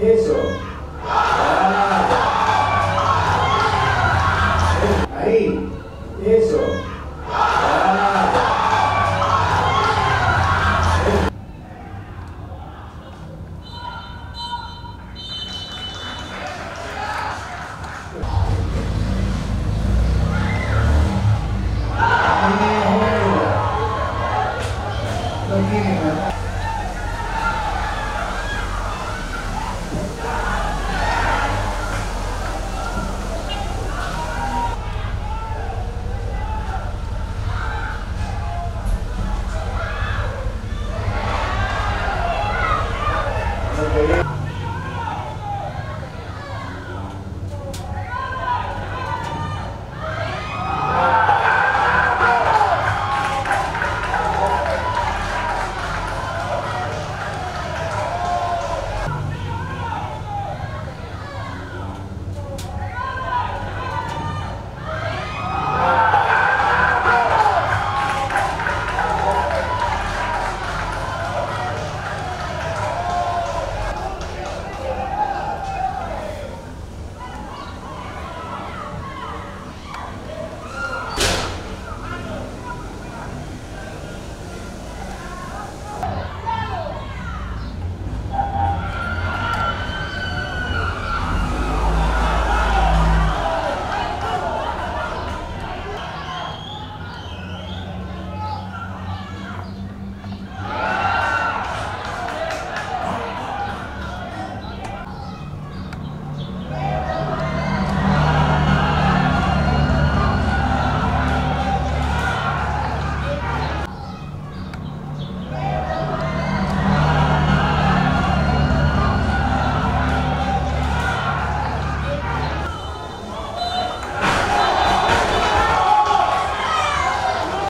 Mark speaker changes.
Speaker 1: Eso. Ahí. Eso. Yeah.